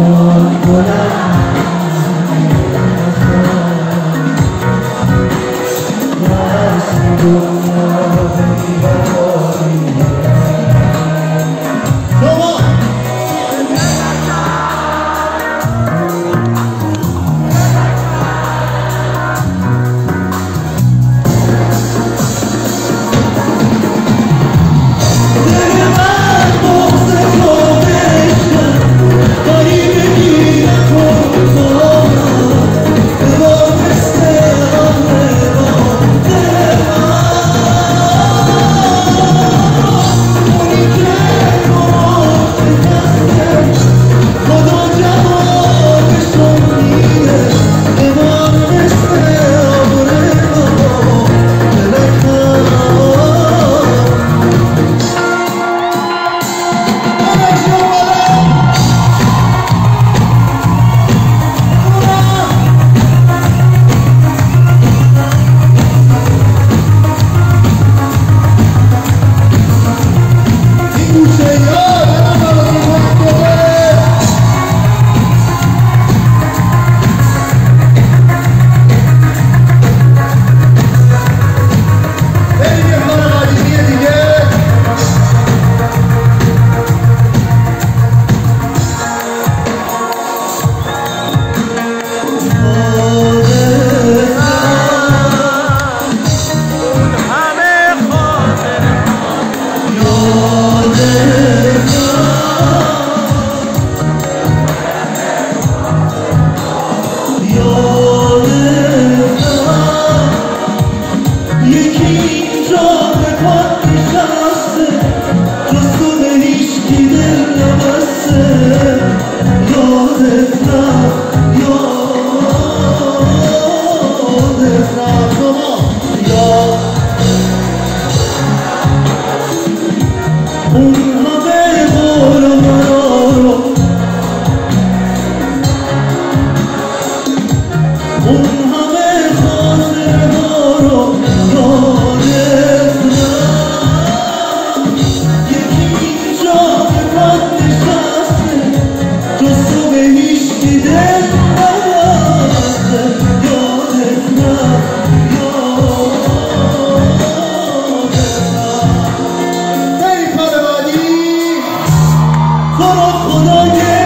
amor volar. もこの家